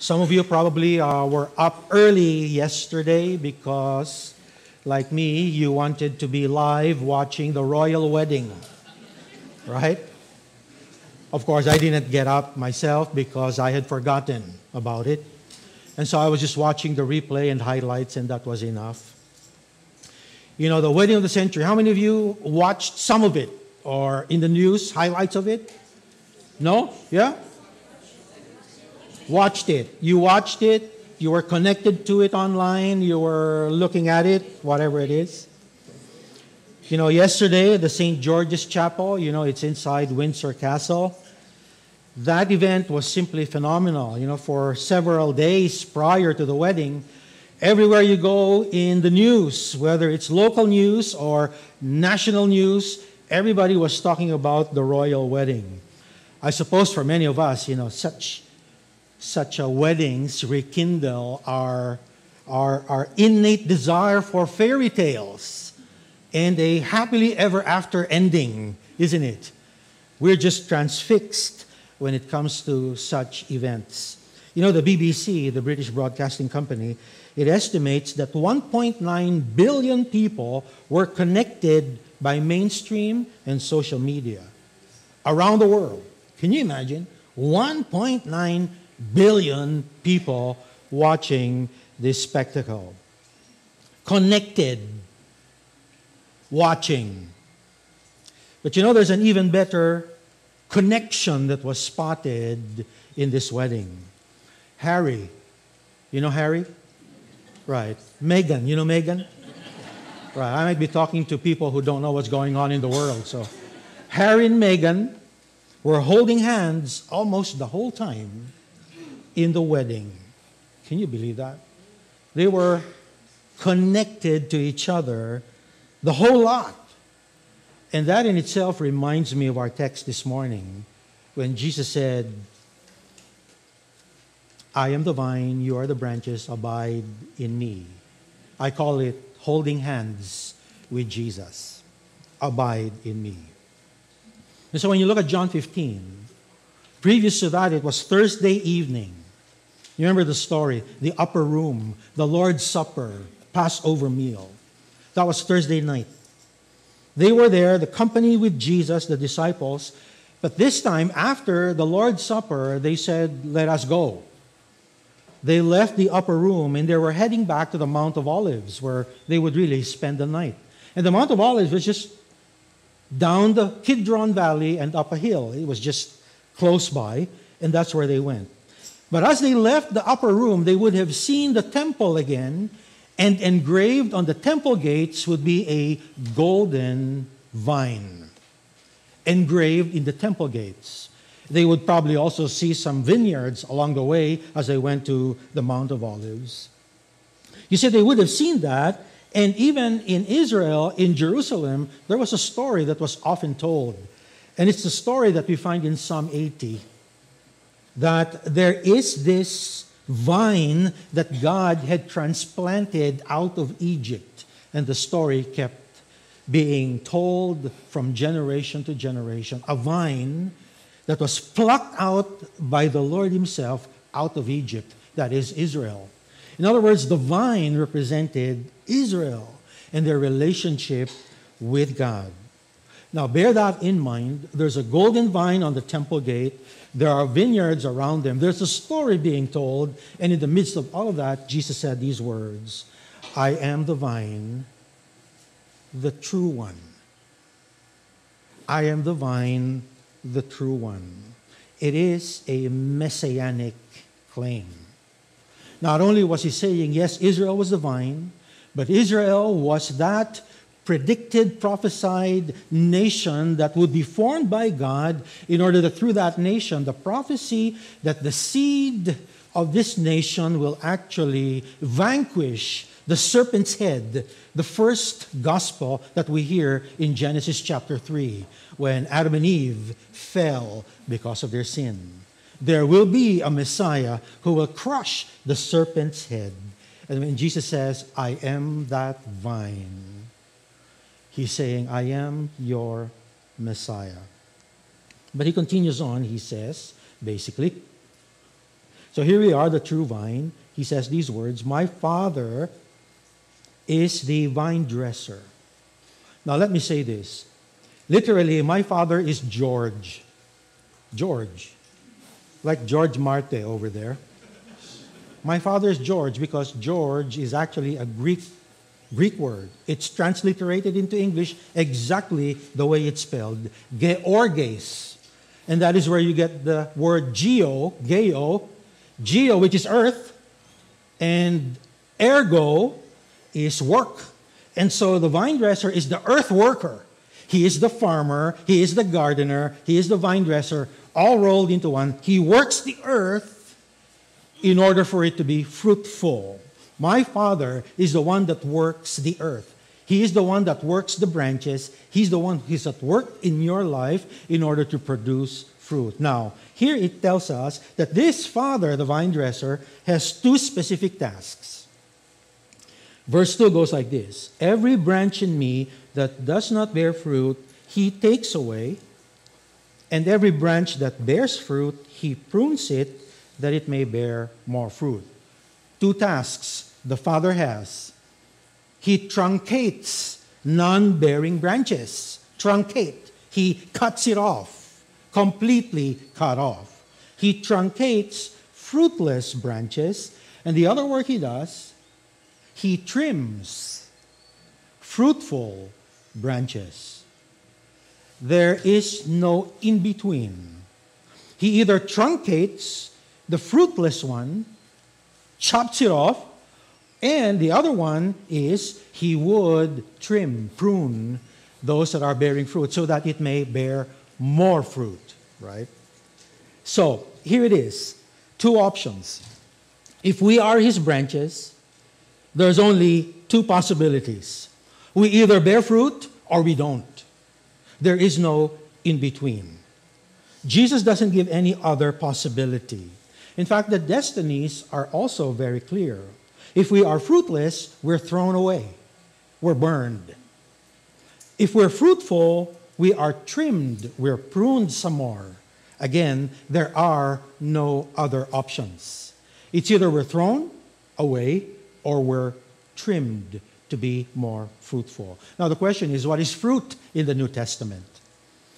Some of you probably uh, were up early yesterday because, like me, you wanted to be live watching the royal wedding, right? Of course, I didn't get up myself because I had forgotten about it. And so I was just watching the replay and highlights, and that was enough. You know, the wedding of the century. How many of you watched some of it or in the news, highlights of it? No? Yeah? Watched it. You watched it. You were connected to it online. You were looking at it, whatever it is. You know, yesterday, the St. George's Chapel, you know, it's inside Windsor Castle. That event was simply phenomenal. You know, for several days prior to the wedding, everywhere you go in the news, whether it's local news or national news, everybody was talking about the royal wedding. I suppose for many of us, you know, such such a weddings rekindle our, our, our innate desire for fairy tales and a happily ever after ending, isn't it? We're just transfixed when it comes to such events. You know, the BBC, the British Broadcasting Company, it estimates that 1.9 billion people were connected by mainstream and social media around the world. Can you imagine? 1.9 billion people watching this spectacle. Connected, watching. But you know, there's an even better connection that was spotted in this wedding. Harry. You know Harry? Right. Meghan. You know Meghan? Right. I might be talking to people who don't know what's going on in the world. So, Harry and Meghan were holding hands almost the whole time in the wedding. Can you believe that? They were connected to each other the whole lot. And that in itself reminds me of our text this morning when Jesus said, I am the vine, you are the branches, abide in me. I call it holding hands with Jesus. Abide in me. And so when you look at John 15, previous to that, it was Thursday evening. You remember the story, the upper room, the Lord's Supper, Passover meal. That was Thursday night. They were there, the company with Jesus, the disciples. But this time, after the Lord's Supper, they said, Let us go. They left the upper room and they were heading back to the Mount of Olives where they would really spend the night. And the Mount of Olives was just down the Kidron Valley and up a hill. It was just close by, and that's where they went. But as they left the upper room, they would have seen the temple again, and engraved on the temple gates would be a golden vine. Engraved in the temple gates. They would probably also see some vineyards along the way as they went to the Mount of Olives. You see, they would have seen that, and even in Israel, in Jerusalem, there was a story that was often told. And it's the story that we find in Psalm 80 that there is this vine that God had transplanted out of Egypt. And the story kept being told from generation to generation. A vine that was plucked out by the Lord Himself out of Egypt, that is Israel. In other words, the vine represented Israel and their relationship with God. Now, bear that in mind. There's a golden vine on the temple gate there are vineyards around them. There's a story being told. And in the midst of all of that, Jesus said these words I am the vine, the true one. I am the vine, the true one. It is a messianic claim. Not only was he saying, yes, Israel was the vine, but Israel was that predicted, prophesied nation that would be formed by God in order that through that nation, the prophecy that the seed of this nation will actually vanquish the serpent's head, the first gospel that we hear in Genesis chapter 3, when Adam and Eve fell because of their sin. There will be a Messiah who will crush the serpent's head. And when Jesus says, I am that vine, He's saying, I am your Messiah. But he continues on, he says, basically, So here we are, the true vine. He says these words My Father is the vine dresser. Now, let me say this. Literally, my father is George. George. Like George Marte over there. My father is George because George is actually a Greek Greek word. It's transliterated into English exactly the way it's spelled, georgos. And that is where you get the word geo, geo, geo, which is earth, and ergo is work. And so the vine dresser is the earth worker. He is the farmer, he is the gardener, he is the vine dresser, all rolled into one. He works the earth in order for it to be fruitful. My Father is the one that works the earth. He is the one that works the branches. He's the one who's at work in your life in order to produce fruit. Now, here it tells us that this Father, the vine dresser, has two specific tasks. Verse 2 goes like this Every branch in me that does not bear fruit, he takes away, and every branch that bears fruit, he prunes it that it may bear more fruit. Two tasks the Father has. He truncates non bearing branches. Truncate. He cuts it off, completely cut off. He truncates fruitless branches. And the other work he does, he trims fruitful branches. There is no in between. He either truncates the fruitless one, chops it off, and the other one is he would trim, prune those that are bearing fruit so that it may bear more fruit, right? So here it is two options. If we are his branches, there's only two possibilities. We either bear fruit or we don't. There is no in between. Jesus doesn't give any other possibility. In fact, the destinies are also very clear. If we are fruitless, we're thrown away, we're burned. If we're fruitful, we are trimmed, we're pruned some more. Again, there are no other options. It's either we're thrown away or we're trimmed to be more fruitful. Now, the question is what is fruit in the New Testament?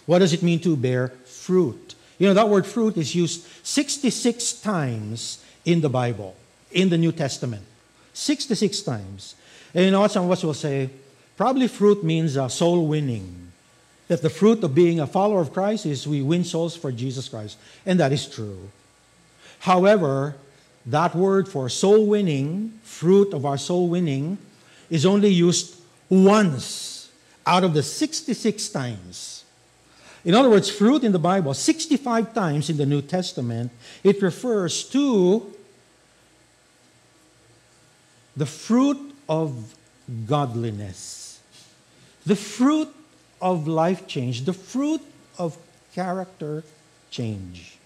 What does it mean to bear fruit? You know, that word fruit is used 66 times in the Bible, in the New Testament. 66 times. And you know what some of us will say? Probably fruit means uh, soul winning. That the fruit of being a follower of Christ is we win souls for Jesus Christ. And that is true. However, that word for soul winning, fruit of our soul winning, is only used once out of the 66 times. In other words, fruit in the Bible, 65 times in the New Testament, it refers to the fruit of godliness, the fruit of life change, the fruit of character change.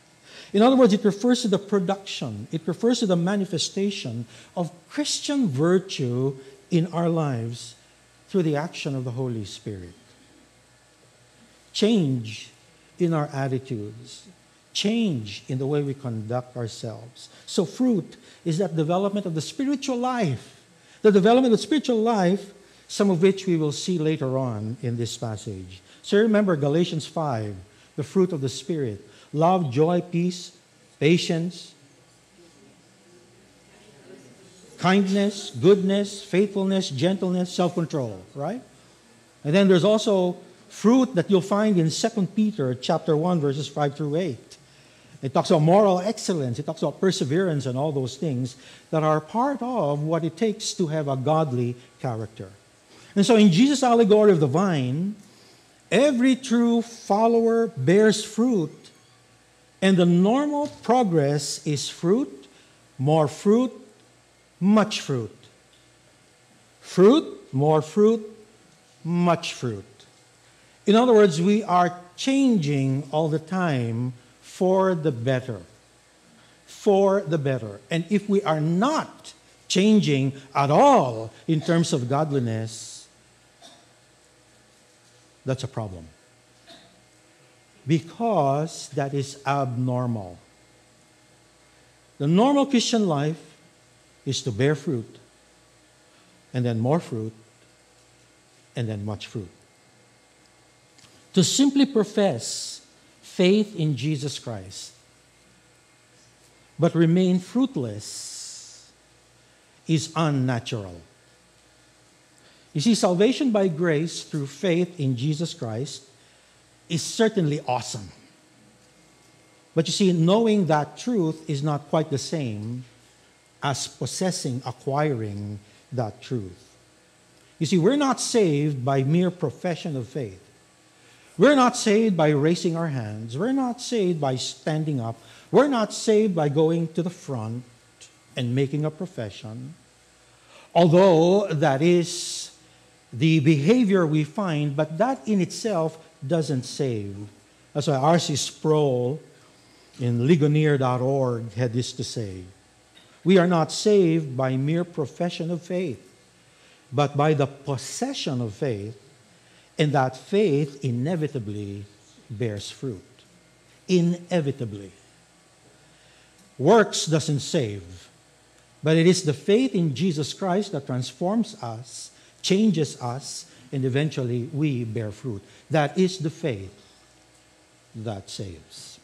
In other words, it refers to the production, it refers to the manifestation of Christian virtue in our lives through the action of the Holy Spirit. Change in our attitudes, change in the way we conduct ourselves. So, fruit is that development of the spiritual life. The development of spiritual life, some of which we will see later on in this passage. So remember Galatians 5, the fruit of the Spirit love, joy, peace, patience, kindness, goodness, faithfulness, gentleness, self control, right? And then there's also fruit that you'll find in 2 Peter chapter 1 verses 5 through 8. It talks about moral excellence. It talks about perseverance and all those things that are part of what it takes to have a godly character. And so, in Jesus' allegory of the vine, every true follower bears fruit, and the normal progress is fruit, more fruit, much fruit. Fruit, more fruit, much fruit. In other words, we are changing all the time for the better. For the better. And if we are not changing at all in terms of godliness, that's a problem. Because that is abnormal. The normal Christian life is to bear fruit, and then more fruit, and then much fruit. To simply profess faith in Jesus Christ, but remain fruitless, is unnatural. You see, salvation by grace through faith in Jesus Christ is certainly awesome. But you see, knowing that truth is not quite the same as possessing, acquiring that truth. You see, we're not saved by mere profession of faith. We're not saved by raising our hands. We're not saved by standing up. We're not saved by going to the front and making a profession. Although that is the behavior we find, but that in itself doesn't save. That's why R.C. Sproul in ligonier.org had this to say We are not saved by mere profession of faith, but by the possession of faith, and that faith inevitably bears fruit. Inevitably. Works doesn't save, but it is the faith in Jesus Christ that transforms us changes us, and eventually we bear fruit. That is the faith that saves.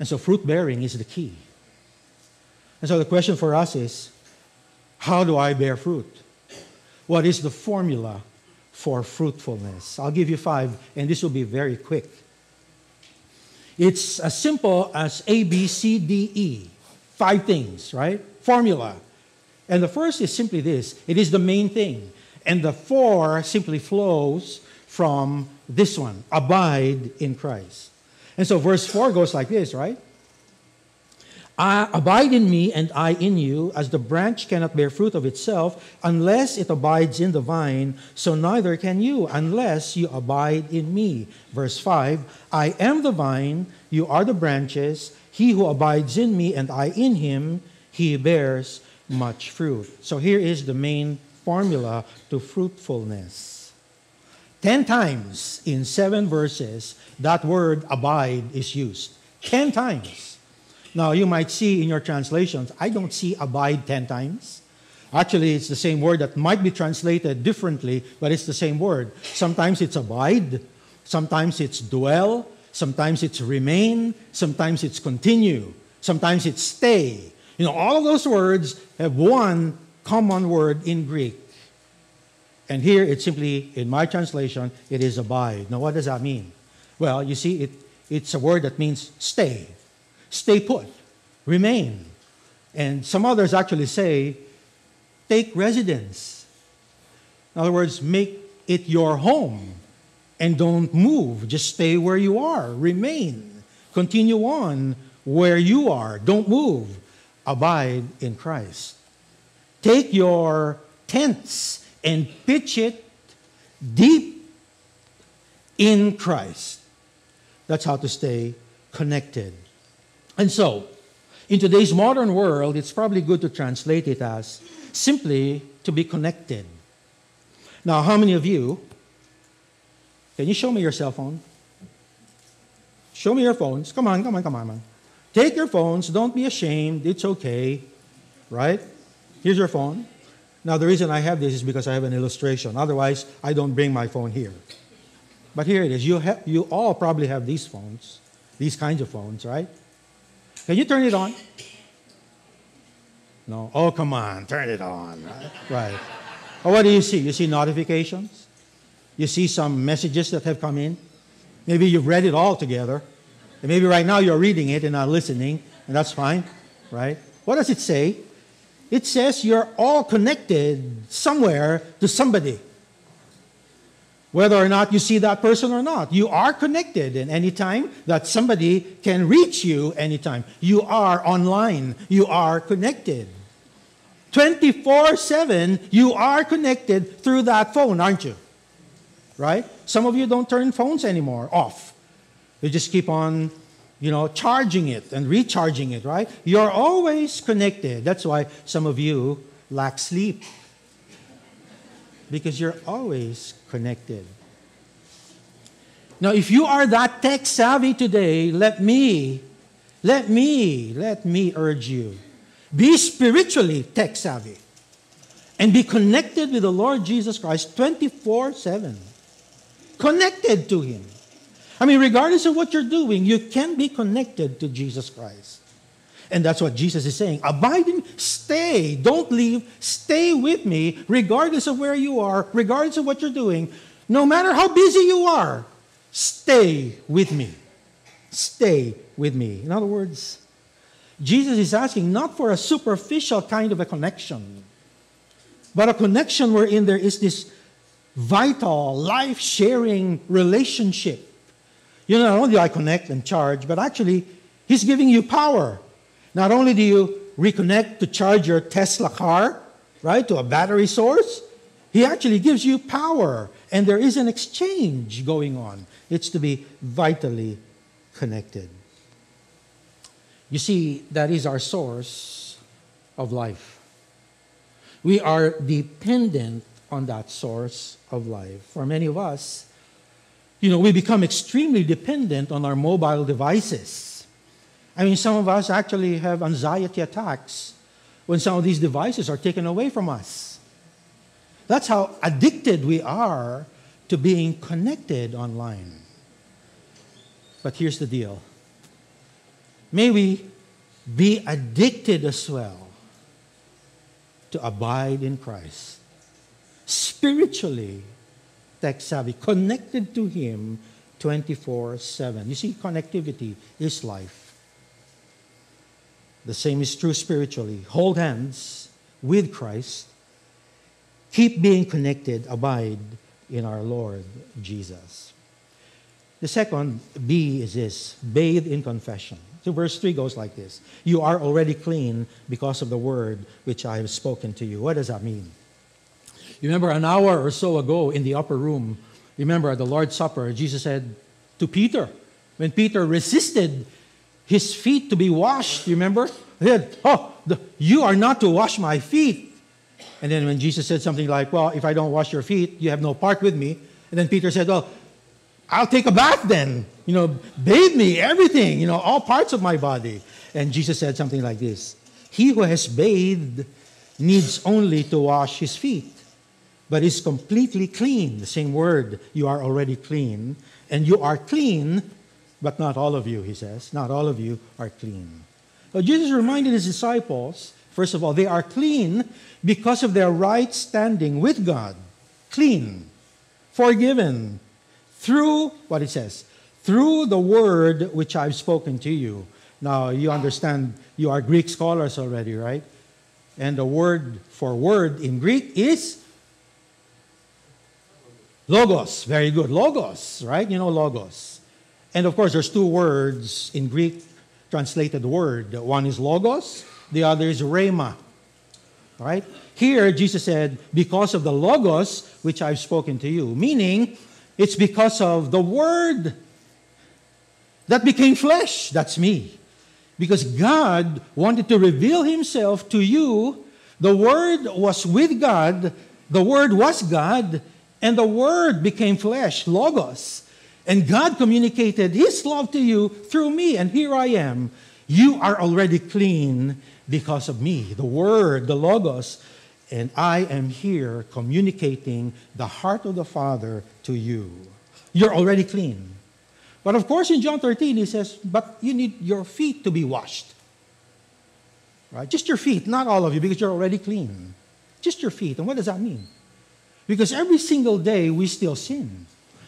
And so fruit bearing is the key. And so the question for us is how do I bear fruit? What is the formula for fruitfulness? I'll give you five, and this will be very quick. It's as simple as A, B, C, D, E. Five things, right? Formula. And the first is simply this it is the main thing. And the four simply flows from this one abide in Christ. And so verse 4 goes like this, right? Abide in me and I in you, as the branch cannot bear fruit of itself unless it abides in the vine, so neither can you unless you abide in me. Verse 5 I am the vine, you are the branches. He who abides in me and I in him, he bears much fruit. So here is the main formula to fruitfulness. Ten times in seven verses, that word abide is used. Ten times. Now, you might see in your translations, I don't see abide ten times. Actually, it's the same word that might be translated differently, but it's the same word. Sometimes it's abide, sometimes it's dwell, sometimes it's remain, sometimes it's continue, sometimes it's stay, you know, all of those words have one common word in Greek. And here it's simply, in my translation, it is abide. Now, what does that mean? Well, you see, it, it's a word that means stay, stay put, remain. And some others actually say, take residence. In other words, make it your home and don't move. Just stay where you are, remain, continue on where you are, don't move abide in Christ. Take your tents and pitch it deep in Christ. That's how to stay connected. And so, in today's modern world, it's probably good to translate it as simply to be connected. Now, how many of you, can you show me your cell phone? Show me your phones. Come on, come on, come on, man. Take your phones. Don't be ashamed. It's okay. Right? Here's your phone. Now, the reason I have this is because I have an illustration. Otherwise, I don't bring my phone here. But here it is. You, ha- you all probably have these phones, these kinds of phones, right? Can you turn it on? No. Oh, come on. Turn it on. Right. Oh, what do you see? You see notifications? You see some messages that have come in? Maybe you've read it all together. And maybe right now you're reading it and not listening, and that's fine, right? What does it say? It says you're all connected somewhere to somebody. Whether or not you see that person or not, you are connected. And anytime that somebody can reach you, anytime, you are online, you are connected. 24 7, you are connected through that phone, aren't you? Right? Some of you don't turn phones anymore off. You just keep on, you know, charging it and recharging it, right? You're always connected. That's why some of you lack sleep. Because you're always connected. Now, if you are that tech savvy today, let me Let me, let me urge you. Be spiritually tech savvy and be connected with the Lord Jesus Christ 24 7. Connected to Him. I mean, regardless of what you're doing, you can be connected to Jesus Christ. And that's what Jesus is saying. Abide in, stay, don't leave, stay with me, regardless of where you are, regardless of what you're doing, no matter how busy you are, stay with me. Stay with me. In other words, Jesus is asking not for a superficial kind of a connection, but a connection wherein there is this vital, life sharing relationship. You know, not only I connect and charge, but actually, He's giving you power. Not only do you reconnect to charge your Tesla car, right, to a battery source, He actually gives you power. And there is an exchange going on. It's to be vitally connected. You see, that is our source of life. We are dependent on that source of life. For many of us, you know, we become extremely dependent on our mobile devices. I mean, some of us actually have anxiety attacks when some of these devices are taken away from us. That's how addicted we are to being connected online. But here's the deal may we be addicted as well to abide in Christ. Spiritually, tech savvy, connected to Him 24 7. You see, connectivity is life. The same is true spiritually. Hold hands with Christ. Keep being connected, abide in our Lord Jesus. The second B is this bathe in confession. So verse 3 goes like this You are already clean because of the word which I have spoken to you. What does that mean? You remember an hour or so ago in the upper room, remember at the Lord's Supper, Jesus said to Peter, when Peter resisted his feet to be washed, you remember? He said, Oh, the, you are not to wash my feet. And then when Jesus said something like, Well, if I don't wash your feet, you have no part with me. And then Peter said, Well, I'll take a bath then. You know, bathe me, everything, you know, all parts of my body. And Jesus said something like this He who has bathed needs only to wash his feet, but is completely clean. The same word, you are already clean. And you are clean, but not all of you, he says. Not all of you are clean. So Jesus reminded his disciples, first of all, they are clean because of their right standing with God. Clean, forgiven, through what he says, through the word which I've spoken to you. Now, you understand, you are Greek scholars already, right? And the word for word in Greek is logos. Very good. Logos, right? You know, logos. And of course, there's two words in Greek translated word. One is logos, the other is rhema. Right? Here, Jesus said, because of the logos which I've spoken to you, meaning it's because of the Word that became flesh. That's me. Because God wanted to reveal Himself to you. The Word was with God, the Word was God, and the Word became flesh, Logos. And God communicated His love to you through me, and here I am. You are already clean because of me. The Word, the Logos, and I am here communicating the heart of the Father to you. You're already clean. But of course, in John 13, he says, But you need your feet to be washed. Right? Just your feet, not all of you, because you're already clean. Just your feet. And what does that mean? Because every single day we still sin.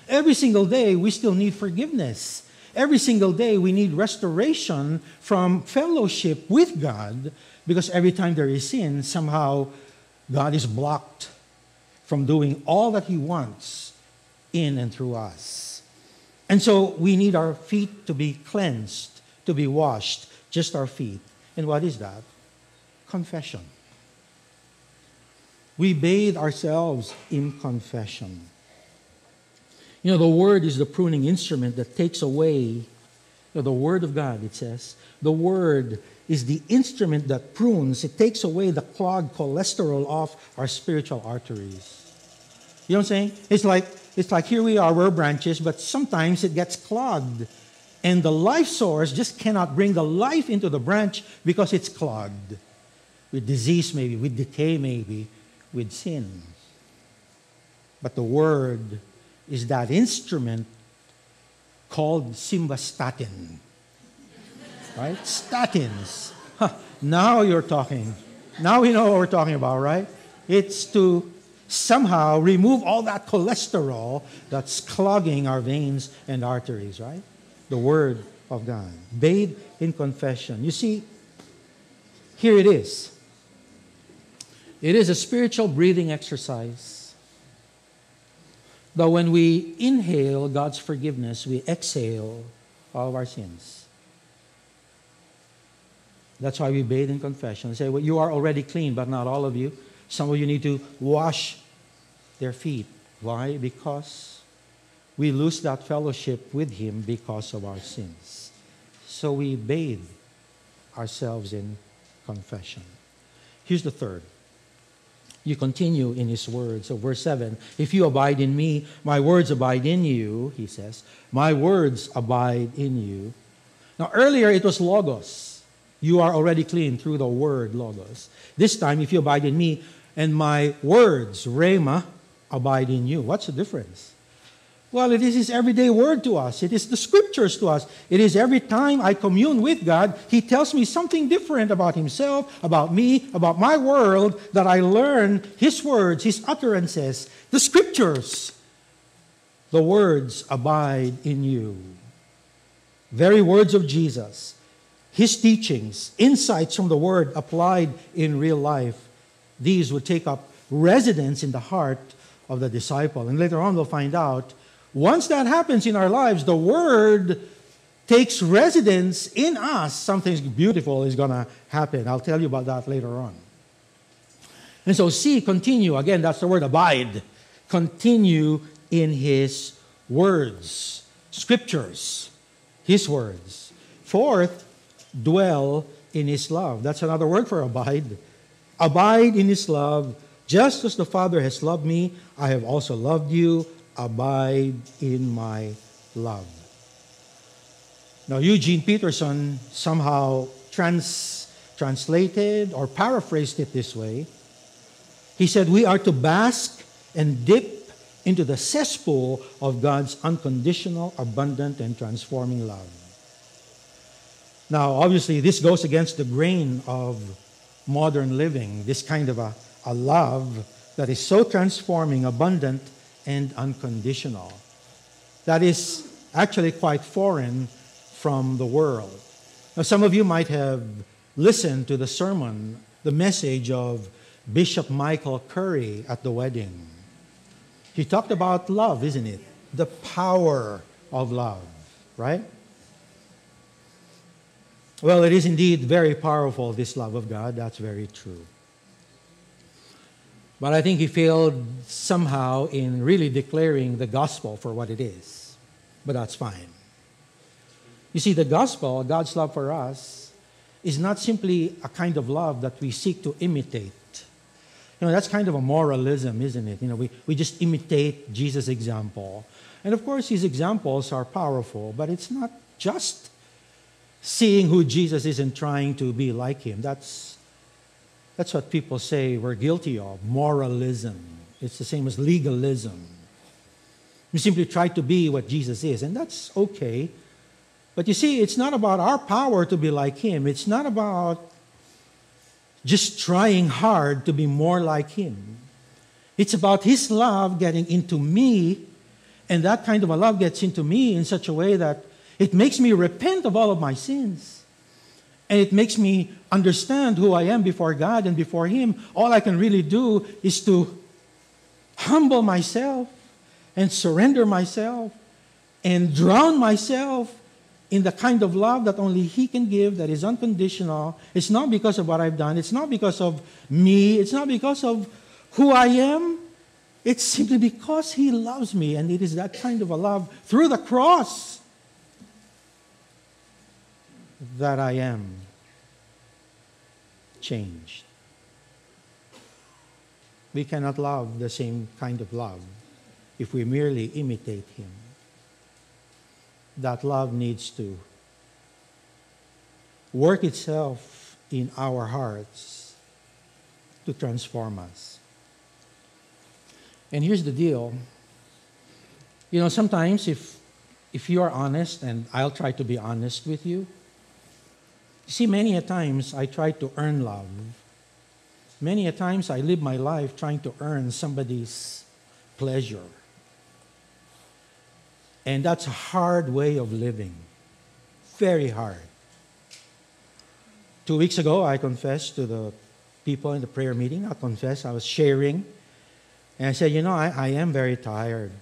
Every single day we still need forgiveness. Every single day we need restoration from fellowship with God because every time there is sin, somehow God is blocked from doing all that He wants in and through us. And so we need our feet to be cleansed, to be washed, just our feet. And what is that? Confession. We bathe ourselves in confession. You know, the word is the pruning instrument that takes away the word of God, it says. The word is the instrument that prunes, it takes away the clogged cholesterol off our spiritual arteries. You know what I'm saying? It's like, it's like here we are, we're branches, but sometimes it gets clogged. And the life source just cannot bring the life into the branch because it's clogged with disease, maybe, with decay, maybe, with sin. But the Word is that instrument called simvastatin. Right? Statins. Huh, now you're talking. Now we know what we're talking about, right? It's to somehow remove all that cholesterol that's clogging our veins and arteries, right? The Word of God. Bathe in confession. You see, here it is. It is a spiritual breathing exercise. That when we inhale God's forgiveness, we exhale all of our sins. That's why we bathe in confession. They say, well, you are already clean, but not all of you. Some of you need to wash their feet. Why? Because we lose that fellowship with Him because of our sins. So we bathe ourselves in confession. Here's the third. You continue in His word. So, verse 7 If you abide in me, my words abide in you, He says. My words abide in you. Now, earlier it was Logos. You are already clean through the word Logos. This time, if you abide in me, and my words, Rhema, abide in you. What's the difference? Well, it is His everyday word to us. It is the scriptures to us. It is every time I commune with God, He tells me something different about Himself, about me, about my world, that I learn His words, His utterances, the scriptures. The words abide in you. Very words of Jesus. His teachings, insights from the Word applied in real life, these would take up residence in the heart of the disciple. And later on, we'll find out once that happens in our lives, the Word takes residence in us. Something beautiful is going to happen. I'll tell you about that later on. And so, see, continue. Again, that's the word abide. Continue in His words, scriptures, His words. Fourth, dwell in His love. That's another word for abide. Abide in His love just as the Father has loved me, I have also loved you. Abide in my love. Now, Eugene Peterson somehow trans, translated or paraphrased it this way. He said, We are to bask and dip into the cesspool of God's unconditional, abundant, and transforming love. Now, obviously, this goes against the grain of modern living, this kind of a a love that is so transforming, abundant, and unconditional. That is actually quite foreign from the world. Now, some of you might have listened to the sermon, the message of Bishop Michael Curry at the wedding. He talked about love, isn't it? The power of love, right? Well, it is indeed very powerful, this love of God. That's very true. But I think he failed somehow in really declaring the gospel for what it is. But that's fine. You see, the gospel, God's love for us, is not simply a kind of love that we seek to imitate. You know, that's kind of a moralism, isn't it? You know, we, we just imitate Jesus' example. And of course, his examples are powerful, but it's not just seeing who Jesus is and trying to be like him. That's that's what people say we're guilty of moralism. It's the same as legalism. We simply try to be what Jesus is, and that's okay. But you see, it's not about our power to be like Him, it's not about just trying hard to be more like Him. It's about His love getting into me, and that kind of a love gets into me in such a way that it makes me repent of all of my sins. And it makes me understand who I am before God and before Him. All I can really do is to humble myself and surrender myself and drown myself in the kind of love that only He can give that is unconditional. It's not because of what I've done, it's not because of me, it's not because of who I am. It's simply because He loves me, and it is that kind of a love through the cross that I am changed. We cannot love the same kind of love if we merely imitate Him. that love needs to work itself in our hearts to transform us. And here's the deal. You know, sometimes if if you are honest, and I'll try to be honest with you, you see, many a times I try to earn love. Many a times I live my life trying to earn somebody's pleasure. And that's a hard way of living. Very hard. Two weeks ago, I confessed to the people in the prayer meeting. I confessed, I was sharing. And I said, You know, I, I am very tired.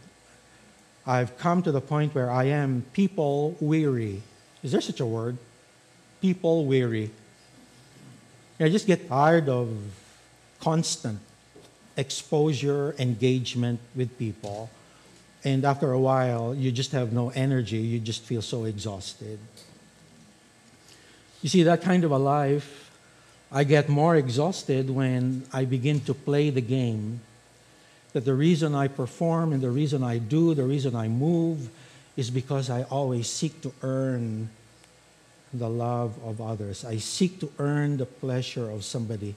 I've come to the point where I am people weary. Is there such a word? People weary. I just get tired of constant exposure, engagement with people. And after a while, you just have no energy. You just feel so exhausted. You see, that kind of a life, I get more exhausted when I begin to play the game. That the reason I perform and the reason I do, the reason I move, is because I always seek to earn the love of others. I seek to earn the pleasure of somebody.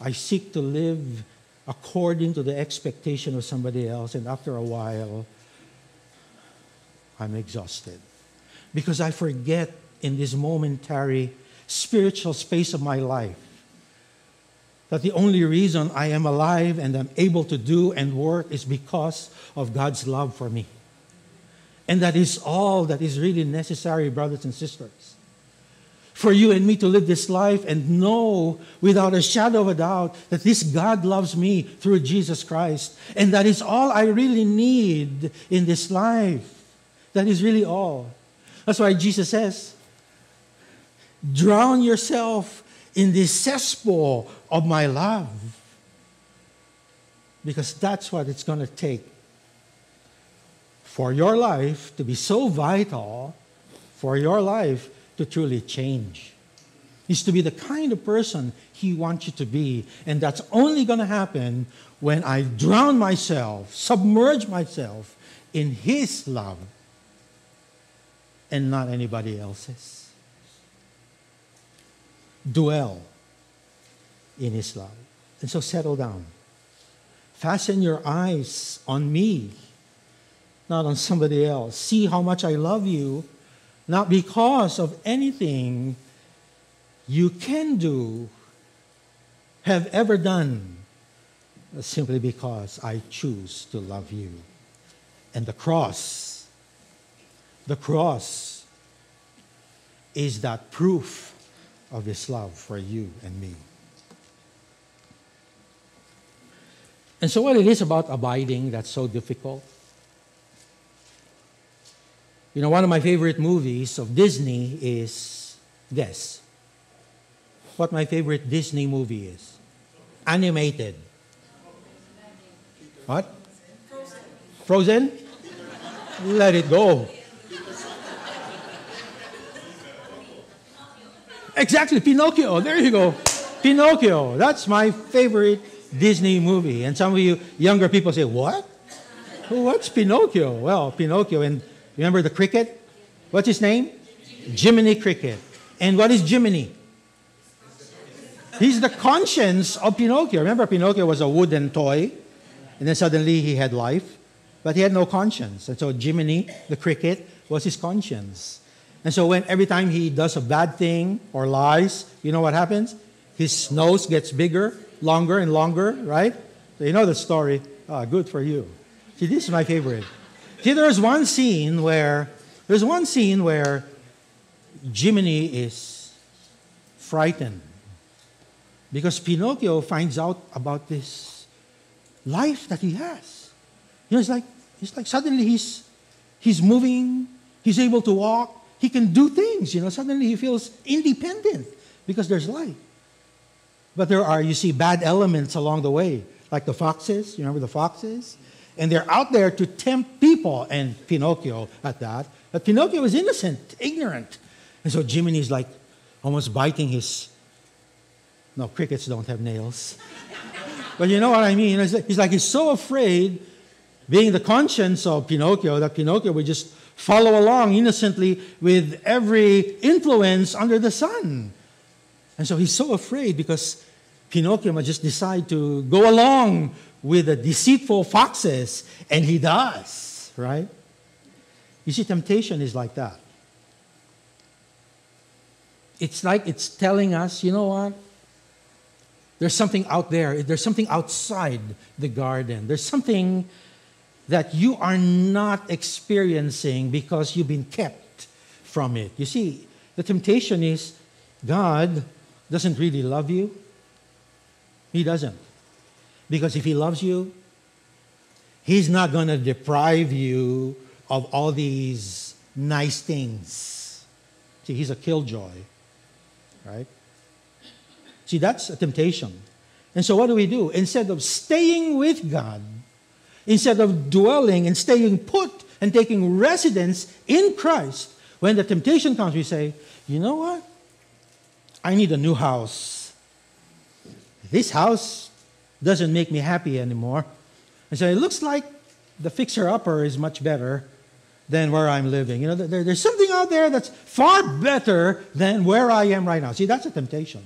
I seek to live according to the expectation of somebody else. And after a while, I'm exhausted. Because I forget in this momentary spiritual space of my life. That the only reason I am alive and am able to do and work is because of God's love for me. And that is all that is really necessary, brothers and sisters. For you and me to live this life and know without a shadow of a doubt that this God loves me through Jesus Christ. And that is all I really need in this life. That is really all. That's why Jesus says, drown yourself in this cesspool of my love. Because that's what it's going to take for your life to be so vital, for your life to truly change. Is to be the kind of person He wants you to be. And that's only going to happen when I drown myself, submerge myself in His love and not anybody else's dwell in His love. And so settle down. Fasten your eyes on me, not on somebody else. See how much I love you, not because of anything you can do, have ever done, simply because I choose to love you. And the cross, the cross is that proof of his love for you and me. And so, what it is about abiding that's so difficult? You know, one of my favorite movies of Disney is this. What my favorite Disney movie is? Animated. What? Frozen? Let it go. Exactly, Pinocchio. There you go. Pinocchio. That's my favorite Disney movie. And some of you younger people say, What? What's Pinocchio? Well, Pinocchio. And remember the cricket? What's his name? Jiminy Cricket. And what is Jiminy? He's the conscience of Pinocchio. Remember, Pinocchio was a wooden toy, and then suddenly he had life, but he had no conscience. And so Jiminy, the cricket, was his conscience. And so when every time he does a bad thing or lies, you know what happens? His nose gets bigger, longer and longer, right? So you know the story. Ah, good for you. See, this is my favorite. See, there's one scene where there's one scene where Jiminy is frightened because Pinocchio finds out about this life that he has. You know, it's like it's like suddenly he's he's moving, he's able to walk, he can do things. You know, suddenly he feels independent because there's light. But there are, you see, bad elements along the way, like the foxes. You remember the foxes? And they're out there to tempt people, and Pinocchio at that. But Pinocchio is innocent, ignorant. And so Jiminy's like almost biting his. No, crickets don't have nails. but you know what I mean? He's like, he's so afraid, being the conscience of Pinocchio, that Pinocchio would just follow along innocently with every influence under the sun. And so he's so afraid because Pinocchio might just decide to go along with the deceitful foxes, and he does, right? You see, temptation is like that. It's like it's telling us, you know what? There's something out there. There's something outside the garden. There's something that you are not experiencing because you've been kept from it. You see, the temptation is God doesn't really love you. He doesn't. Because if He loves you, He's not going to deprive you of all these nice things. See, He's a killjoy, right? See, that's a temptation. And so, what do we do? Instead of staying with God, instead of dwelling and staying put and taking residence in Christ, when the temptation comes, we say, you know what? I need a new house. This house doesn't make me happy anymore. And so it looks like the fixer upper is much better than where I'm living. You know, there, there's something out there that's far better than where I am right now. See, that's a temptation.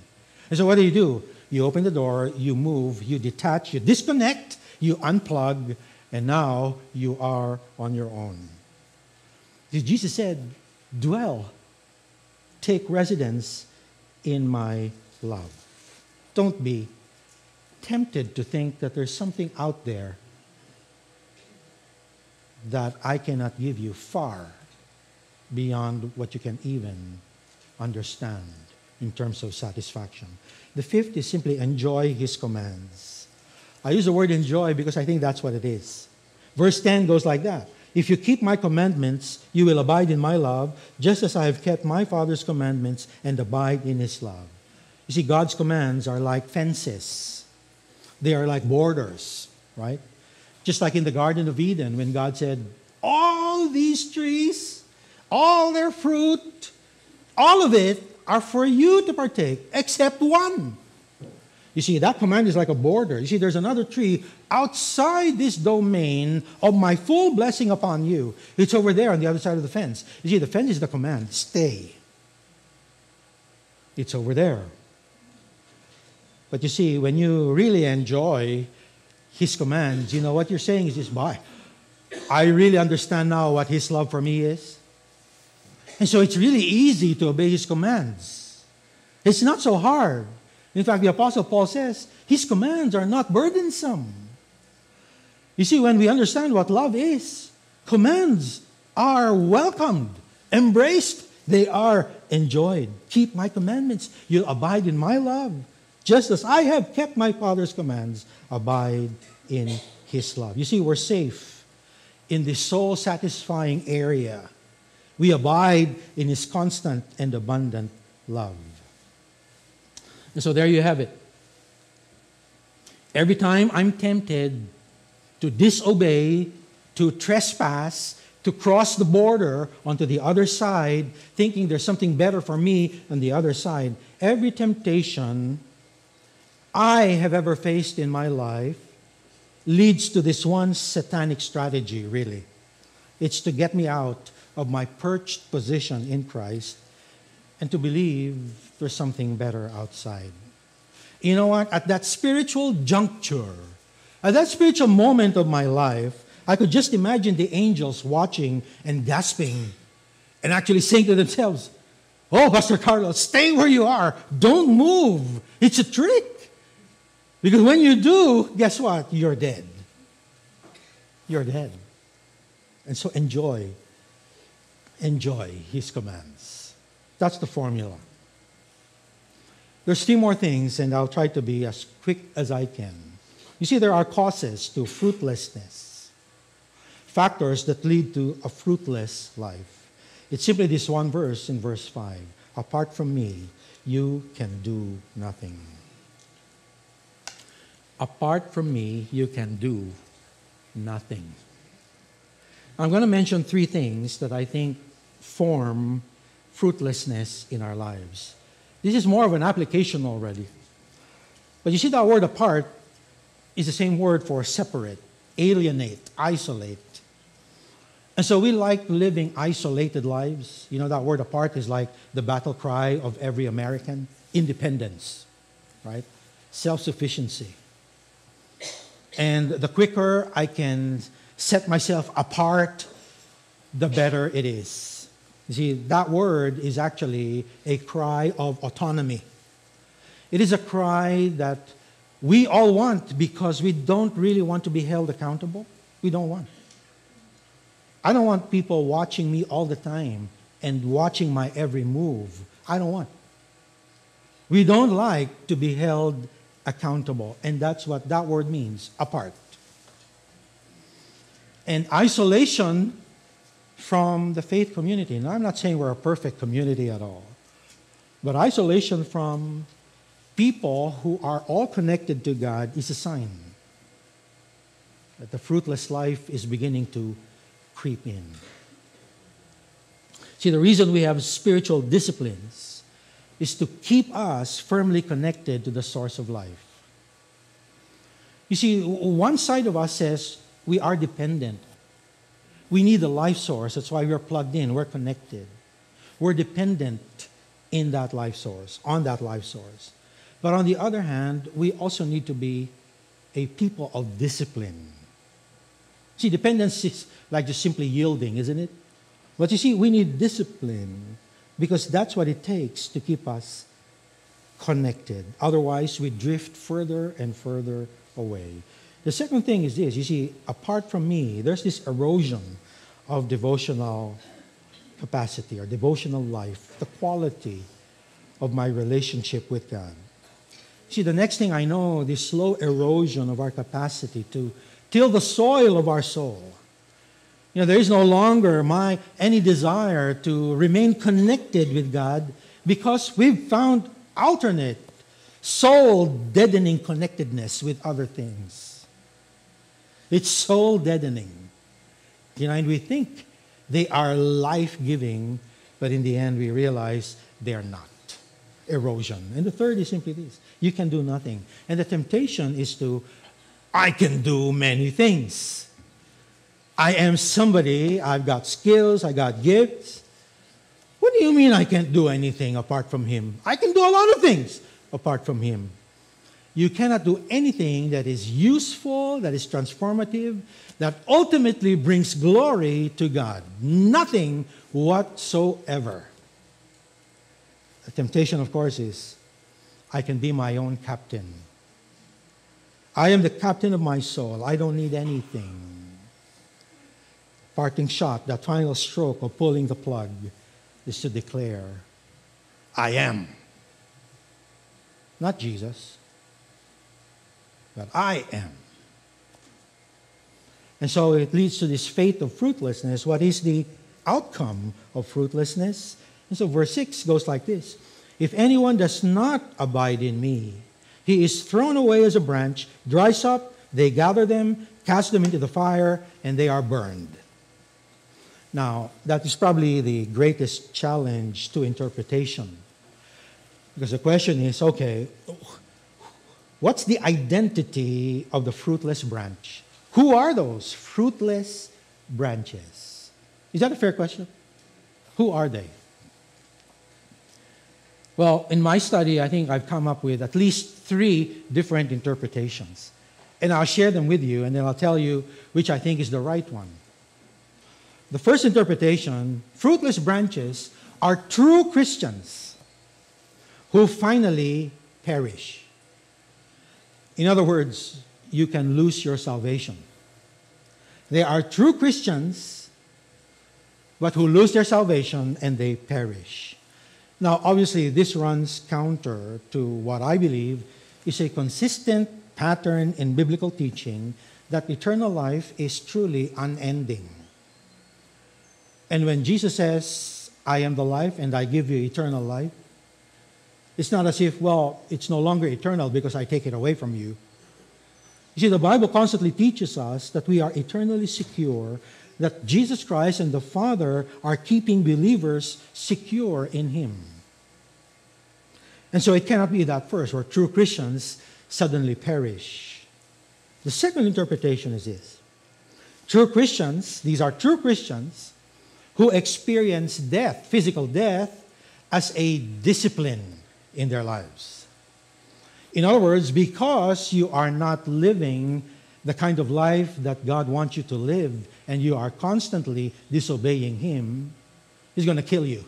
And so what do you do? You open the door, you move, you detach, you disconnect, you unplug, and now you are on your own. Jesus said, dwell, take residence in my love. Don't be tempted to think that there's something out there that I cannot give you far beyond what you can even understand in terms of satisfaction. The fifth is simply enjoy his commands. I use the word enjoy because I think that's what it is. Verse 10 goes like that If you keep my commandments, you will abide in my love, just as I have kept my Father's commandments and abide in his love. You see, God's commands are like fences, they are like borders, right? Just like in the Garden of Eden when God said, All these trees, all their fruit, all of it are for you to partake, except one. You see, that command is like a border. You see, there's another tree outside this domain of my full blessing upon you. It's over there on the other side of the fence. You see, the fence is the command stay. It's over there. But you see, when you really enjoy his commands, you know what you're saying is just, boy, I really understand now what his love for me is. And so it's really easy to obey his commands. It's not so hard. In fact, the Apostle Paul says his commands are not burdensome. You see, when we understand what love is, commands are welcomed, embraced, they are enjoyed. Keep my commandments. You'll abide in my love. Just as I have kept my Father's commands, abide in his love. You see, we're safe in this soul satisfying area. We abide in his constant and abundant love. And so there you have it. Every time I'm tempted to disobey, to trespass, to cross the border onto the other side, thinking there's something better for me on the other side, every temptation I have ever faced in my life leads to this one satanic strategy, really. It's to get me out of my perched position in Christ and to believe there's something better outside. You know what? At that spiritual juncture, at that spiritual moment of my life, I could just imagine the angels watching and gasping and actually saying to themselves, Oh, Pastor Carlos, stay where you are. Don't move. It's a trick. Because when you do, guess what? You're dead. You're dead. And so enjoy. Enjoy his commands. That's the formula. There's three more things, and I'll try to be as quick as I can. You see, there are causes to fruitlessness, factors that lead to a fruitless life. It's simply this one verse in verse 5 Apart from me, you can do nothing. Apart from me, you can do nothing. I'm going to mention three things that I think form fruitlessness in our lives. This is more of an application already. But you see, that word apart is the same word for separate, alienate, isolate. And so we like living isolated lives. You know, that word apart is like the battle cry of every American independence, right? Self sufficiency. And the quicker I can set myself apart, the better it is. You see, that word is actually a cry of autonomy. It is a cry that we all want because we don't really want to be held accountable. We don't want. I don't want people watching me all the time and watching my every move. I don't want. We don't like to be held accountable. And that's what that word means apart. And isolation from the faith community. Now, I'm not saying we're a perfect community at all, but isolation from people who are all connected to God is a sign that the fruitless life is beginning to creep in. See, the reason we have spiritual disciplines is to keep us firmly connected to the source of life. You see, one side of us says we are dependent. We need a life source. That's why we're plugged in, we're connected. We're dependent in that life source, on that life source. But on the other hand, we also need to be a people of discipline. See, dependence is like just simply yielding, isn't it? But you see, we need discipline because that's what it takes to keep us connected. Otherwise, we drift further and further away. The second thing is this you see, apart from me, there's this erosion of devotional capacity or devotional life, the quality of my relationship with God. See, the next thing I know, this slow erosion of our capacity to till the soil of our soul. You know, there is no longer my any desire to remain connected with God because we've found alternate soul deadening connectedness with other things. It's soul deadening. You know, and we think they are life giving, but in the end we realize they are not. Erosion. And the third is simply this you can do nothing. And the temptation is to, I can do many things. I am somebody, I've got skills, I got gifts. What do you mean I can't do anything apart from Him? I can do a lot of things apart from Him. You cannot do anything that is useful, that is transformative, that ultimately brings glory to God. Nothing whatsoever. The temptation, of course, is I can be my own captain. I am the captain of my soul. I don't need anything. Parting shot, that final stroke of pulling the plug is to declare, I am. Not Jesus, but I am. And so it leads to this fate of fruitlessness. What is the outcome of fruitlessness? And so verse 6 goes like this If anyone does not abide in me, he is thrown away as a branch, dries up, they gather them, cast them into the fire, and they are burned. Now, that is probably the greatest challenge to interpretation. Because the question is okay, what's the identity of the fruitless branch? Who are those fruitless branches? Is that a fair question? Who are they? Well, in my study, I think I've come up with at least three different interpretations. And I'll share them with you, and then I'll tell you which I think is the right one. The first interpretation fruitless branches are true Christians who finally perish. In other words, you can lose your salvation. They are true Christians, but who lose their salvation and they perish. Now, obviously, this runs counter to what I believe is a consistent pattern in biblical teaching that eternal life is truly unending. And when Jesus says, I am the life and I give you eternal life, it's not as if, well, it's no longer eternal because I take it away from you. You see, the Bible constantly teaches us that we are eternally secure, that Jesus Christ and the Father are keeping believers secure in Him. And so it cannot be that first, where true Christians suddenly perish. The second interpretation is this True Christians, these are true Christians who experience death, physical death, as a discipline in their lives. In other words, because you are not living the kind of life that God wants you to live and you are constantly disobeying Him, He's going to kill you.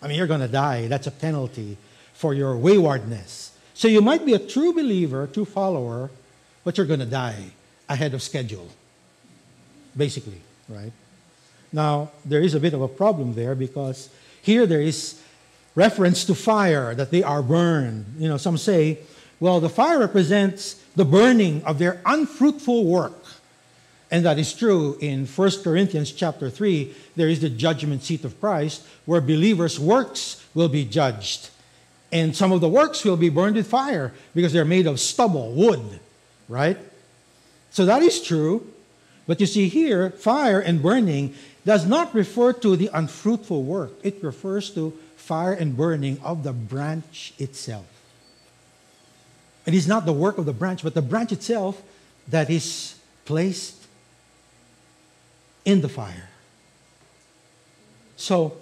I mean, you're going to die. That's a penalty for your waywardness. So you might be a true believer, true follower, but you're going to die ahead of schedule, basically, right? Now, there is a bit of a problem there because here there is reference to fire, that they are burned. You know, some say, well, the fire represents the burning of their unfruitful work. And that is true in 1 Corinthians chapter 3. There is the judgment seat of Christ where believers' works will be judged. And some of the works will be burned with fire because they're made of stubble, wood, right? So that is true. But you see here, fire and burning does not refer to the unfruitful work, it refers to fire and burning of the branch itself. It is not the work of the branch, but the branch itself that is placed in the fire. So,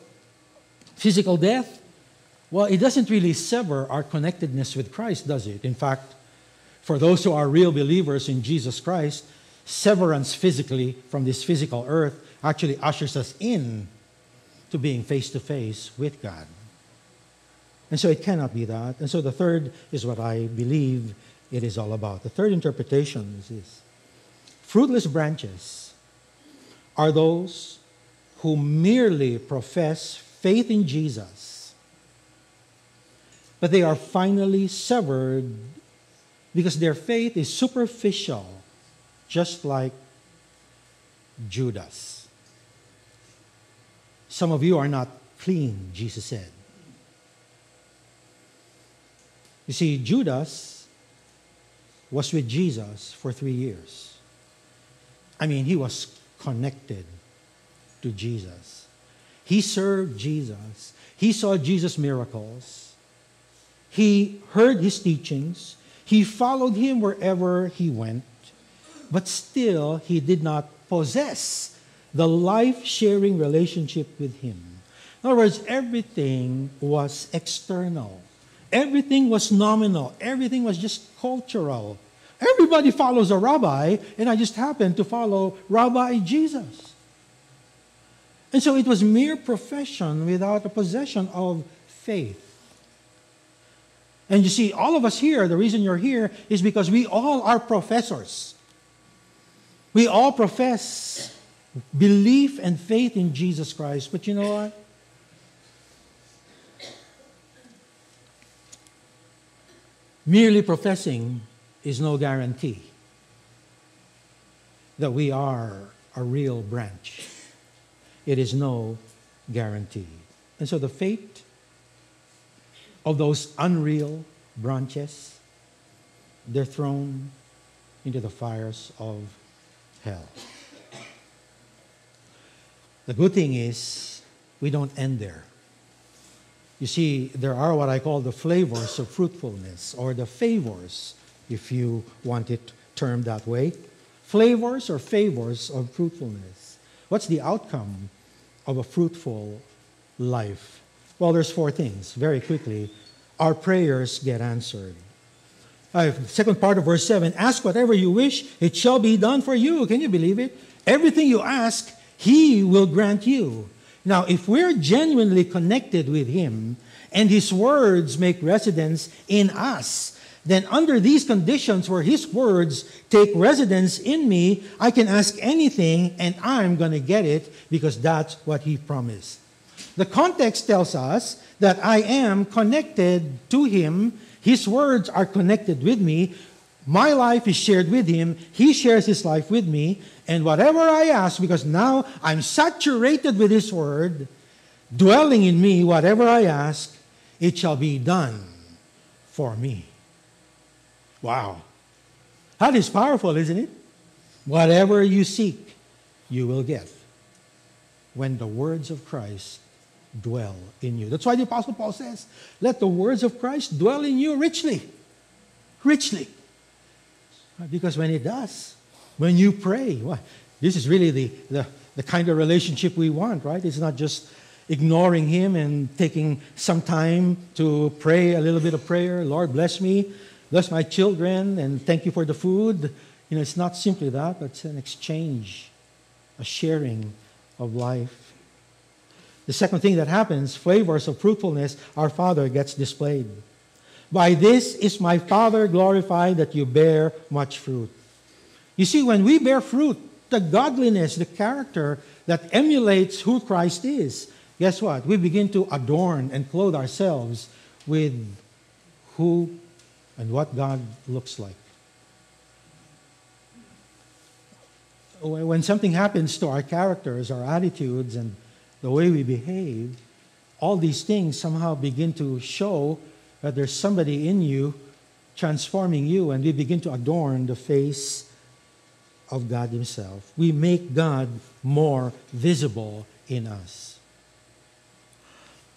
physical death, well, it doesn't really sever our connectedness with Christ, does it? In fact, for those who are real believers in Jesus Christ, severance physically from this physical earth actually ushers us in to being face to face with God. And so it cannot be that. And so the third is what I believe it is all about. The third interpretation is this fruitless branches are those who merely profess faith in Jesus, but they are finally severed because their faith is superficial, just like Judas. Some of you are not clean, Jesus said. You see, Judas was with Jesus for three years. I mean, he was connected to Jesus. He served Jesus. He saw Jesus' miracles. He heard his teachings. He followed him wherever he went. But still, he did not possess the life sharing relationship with him. In other words, everything was external. Everything was nominal. Everything was just cultural. Everybody follows a rabbi, and I just happened to follow Rabbi Jesus. And so it was mere profession without a possession of faith. And you see, all of us here, the reason you're here is because we all are professors. We all profess belief and faith in Jesus Christ. But you know what? Merely professing is no guarantee that we are a real branch. It is no guarantee. And so the fate of those unreal branches, they're thrown into the fires of hell. The good thing is, we don't end there. You see, there are what I call the flavors of fruitfulness, or the favors, if you want it termed that way. Flavors or favors of fruitfulness. What's the outcome of a fruitful life? Well, there's four things. Very quickly, our prayers get answered. Second part of verse 7 Ask whatever you wish, it shall be done for you. Can you believe it? Everything you ask, He will grant you. Now, if we're genuinely connected with Him and His words make residence in us, then under these conditions where His words take residence in me, I can ask anything and I'm going to get it because that's what He promised. The context tells us that I am connected to Him, His words are connected with me, my life is shared with Him, He shares His life with me, and whatever I ask, because now I'm saturated with His Word, dwelling in me, whatever I ask, it shall be done for me. Wow. That is powerful, isn't it? Whatever you seek, you will get when the words of Christ dwell in you. That's why the Apostle Paul says, Let the words of Christ dwell in you richly. Richly. Because when it does, when you pray, This is really the, the, the kind of relationship we want, right? It's not just ignoring Him and taking some time to pray a little bit of prayer. Lord, bless me, bless my children, and thank you for the food. You know, it's not simply that, but it's an exchange, a sharing of life. The second thing that happens, flavors of fruitfulness, our Father gets displayed. By this is my Father glorified that you bear much fruit. You see, when we bear fruit, the godliness, the character that emulates who Christ is, guess what? We begin to adorn and clothe ourselves with who and what God looks like. When something happens to our characters, our attitudes, and the way we behave, all these things somehow begin to show that there's somebody in you transforming you, and we begin to adorn the face of God Himself. We make God more visible in us.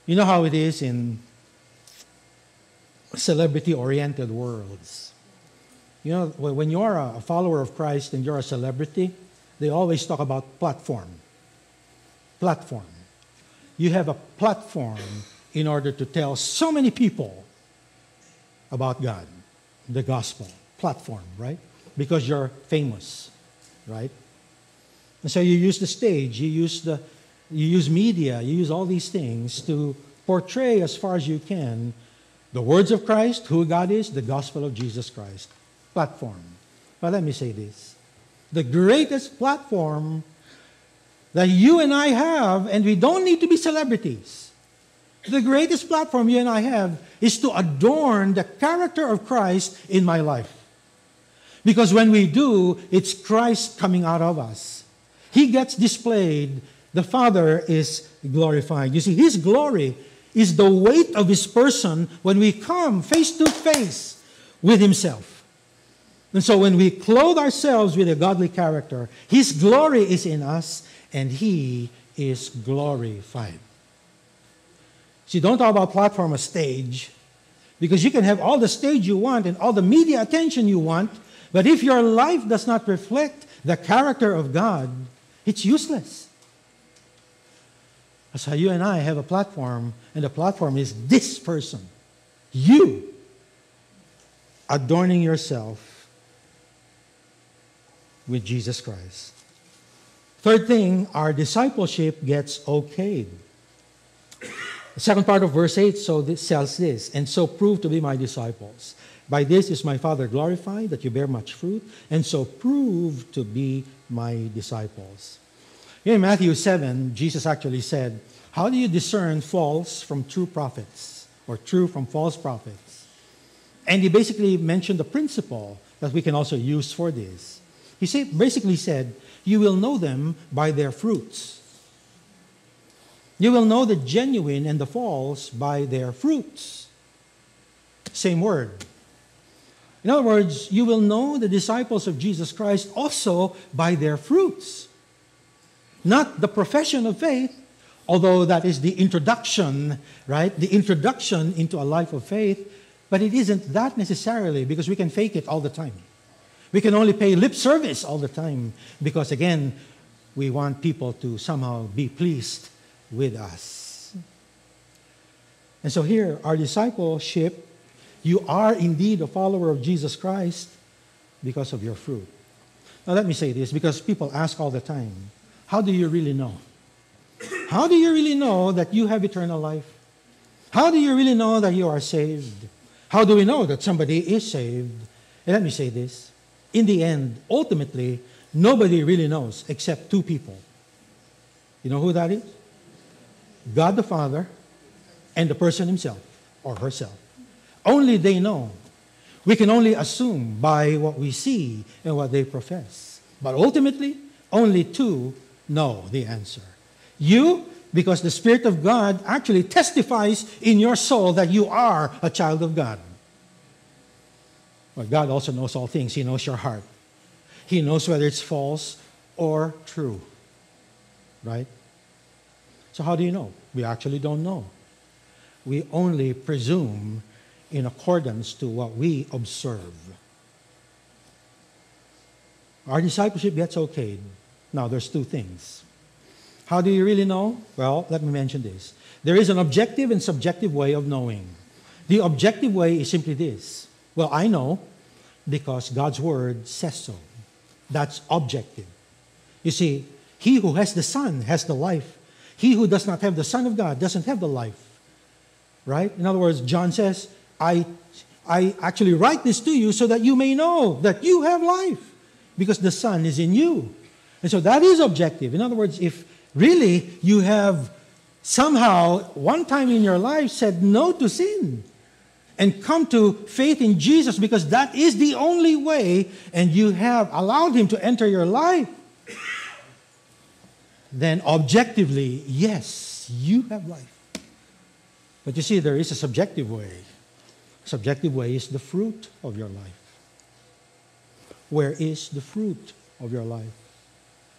You know how it is in celebrity oriented worlds. You know, when you're a follower of Christ and you're a celebrity, they always talk about platform. Platform. You have a platform in order to tell so many people about God, the gospel. Platform, right? Because you're famous, right? And so you use the stage, you use the you use media, you use all these things to portray as far as you can the words of Christ, who God is, the gospel of Jesus Christ. Platform. But let me say this the greatest platform that you and I have, and we don't need to be celebrities. The greatest platform you and I have is to adorn the character of Christ in my life. Because when we do, it's Christ coming out of us. He gets displayed, the Father is glorified. You see, His glory is the weight of His person when we come face to face with Himself. And so when we clothe ourselves with a godly character, His glory is in us and He is glorified. See, don't talk about platform or stage because you can have all the stage you want and all the media attention you want, but if your life does not reflect the character of God, it's useless. That's how you and I have a platform, and the platform is this person. You adorning yourself with Jesus Christ. Third thing, our discipleship gets okayed. Second part of verse 8 so this says this, and so prove to be my disciples. By this is my Father glorified, that you bear much fruit, and so prove to be my disciples. In Matthew 7, Jesus actually said, How do you discern false from true prophets, or true from false prophets? And he basically mentioned the principle that we can also use for this. He basically said, You will know them by their fruits. You will know the genuine and the false by their fruits. Same word. In other words, you will know the disciples of Jesus Christ also by their fruits. Not the profession of faith, although that is the introduction, right? The introduction into a life of faith, but it isn't that necessarily because we can fake it all the time. We can only pay lip service all the time because, again, we want people to somehow be pleased with us. And so, here, our discipleship, you are indeed a follower of Jesus Christ because of your fruit. Now, let me say this because people ask all the time how do you really know? How do you really know that you have eternal life? How do you really know that you are saved? How do we know that somebody is saved? And let me say this in the end, ultimately, nobody really knows except two people. You know who that is? God the Father and the person himself or herself. Only they know. We can only assume by what we see and what they profess. But ultimately, only two know the answer. You, because the Spirit of God actually testifies in your soul that you are a child of God. But God also knows all things. He knows your heart. He knows whether it's false or true. Right? So, how do you know? We actually don't know. We only presume in accordance to what we observe. Our discipleship gets okayed Now, there's two things. How do you really know? Well, let me mention this. There is an objective and subjective way of knowing. The objective way is simply this. Well, I know because God's word says so. That's objective. You see, he who has the Son has the life. He who does not have the Son of God doesn't have the life. Right? In other words, John says, I, I actually write this to you so that you may know that you have life because the Son is in you. And so that is objective. In other words, if really you have somehow one time in your life said no to sin and come to faith in Jesus because that is the only way and you have allowed him to enter your life, then objectively, yes, you have life. But you see, there is a subjective way. Subjective way is the fruit of your life. Where is the fruit of your life?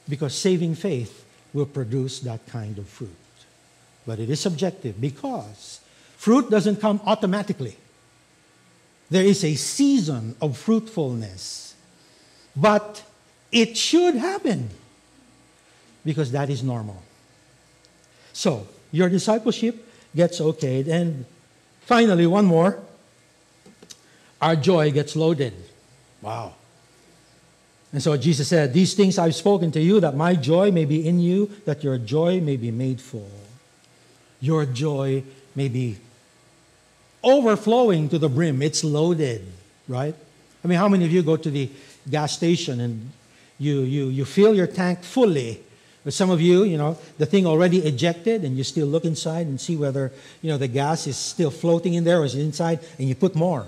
Because saving faith will produce that kind of fruit. But it is subjective because fruit doesn't come automatically. There is a season of fruitfulness. But it should happen because that is normal. So, your discipleship gets okayed. And finally, one more. Our joy gets loaded. Wow. And so Jesus said, These things I've spoken to you, that my joy may be in you, that your joy may be made full. Your joy may be overflowing to the brim. It's loaded, right? I mean, how many of you go to the gas station and you, you, you fill your tank fully? But some of you, you know, the thing already ejected and you still look inside and see whether, you know, the gas is still floating in there or is inside and you put more.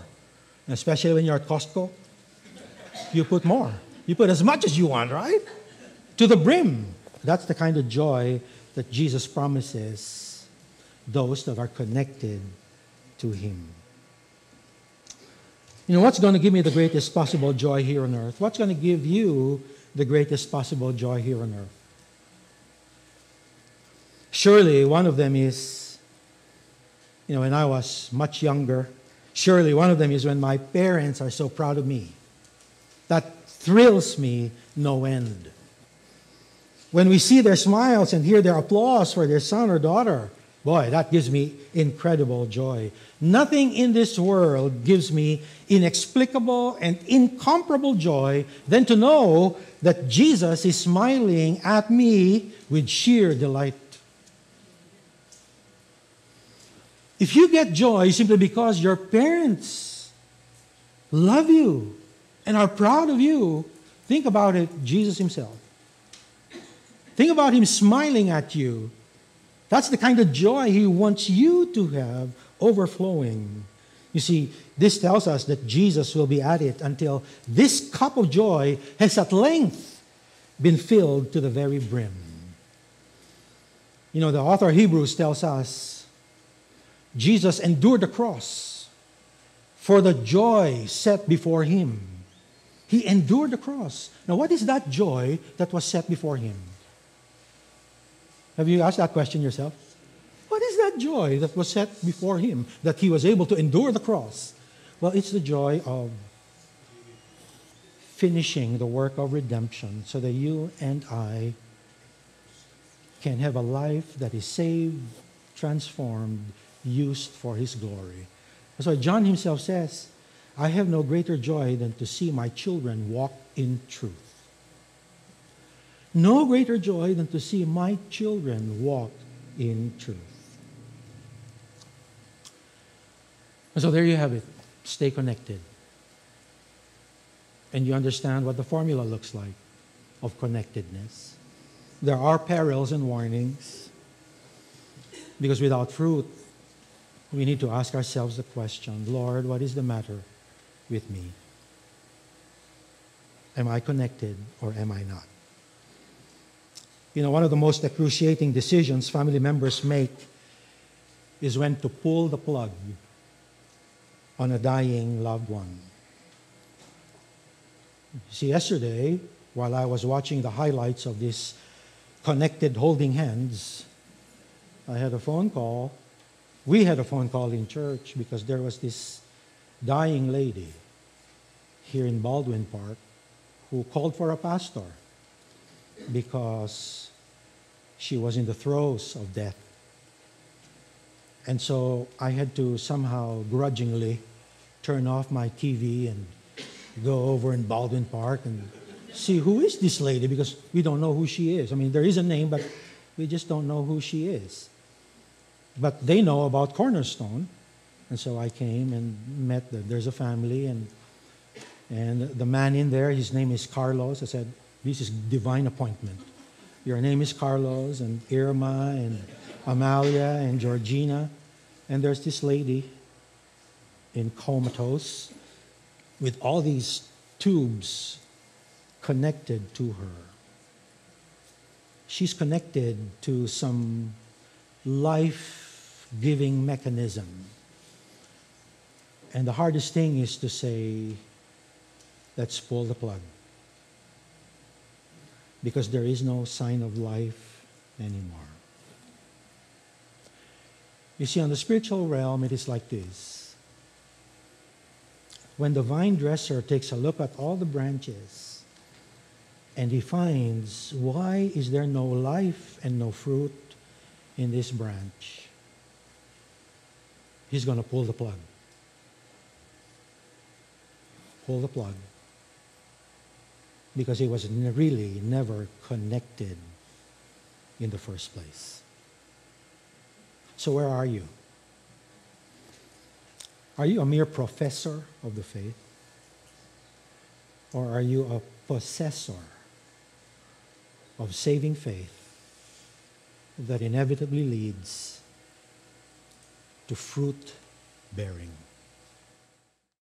especially when you're at Costco, you put more. You put as much as you want, right? To the brim. That's the kind of joy that Jesus promises those that are connected to Him. You know, what's going to give me the greatest possible joy here on earth? What's going to give you the greatest possible joy here on earth? Surely one of them is, you know, when I was much younger, surely one of them is when my parents are so proud of me. That thrills me no end. When we see their smiles and hear their applause for their son or daughter, boy, that gives me incredible joy. Nothing in this world gives me inexplicable and incomparable joy than to know that Jesus is smiling at me with sheer delight. If you get joy simply because your parents love you and are proud of you, think about it Jesus Himself. Think about Him smiling at you. That's the kind of joy He wants you to have overflowing. You see, this tells us that Jesus will be at it until this cup of joy has at length been filled to the very brim. You know, the author of Hebrews tells us Jesus endured the cross for the joy set before him. He endured the cross. Now, what is that joy that was set before him? Have you asked that question yourself? What is that joy that was set before him that he was able to endure the cross? Well, it's the joy of finishing the work of redemption so that you and I can have a life that is saved, transformed, used for his glory. Why John himself says, I have no greater joy than to see my children walk in truth. No greater joy than to see my children walk in truth. And so there you have it. Stay connected. And you understand what the formula looks like of connectedness. There are perils and warnings. Because without fruit, we need to ask ourselves the question Lord, what is the matter? with me? Am I connected or am I not? You know, one of the most excruciating decisions family members make is when to pull the plug on a dying loved one. See, yesterday, while I was watching the highlights of this connected holding hands, I had a phone call. We had a phone call in church because there was this dying lady here in Baldwin Park who called for a pastor. because she was in the throes of death. And so I had to somehow grudgingly turn off my TV and go over in Baldwin Park and see who is this lady because we don't know who she is. I mean, there is a name, but we just don't know who she is. But they know about Cornerstone. And so I came and met them. There's a family, and, and the man in there, his name is Carlos. I said, This is divine appointment. Your name is Carlos, and Irma, and Amalia, and Georgina. And there's this lady in comatose with all these tubes connected to her. She's connected to some life giving mechanism. And the hardest thing is to say, let's pull the plug. Because there is no sign of life anymore. You see, on the spiritual realm, it is like this. When the vine dresser takes a look at all the branches and he finds why is there no life and no fruit in this branch, he's going to pull the plug. Pull the plug. Because he was really never connected in the first place. So, where are you? Are you a mere professor of the faith? Or are you a possessor of saving faith that inevitably leads to fruit bearing?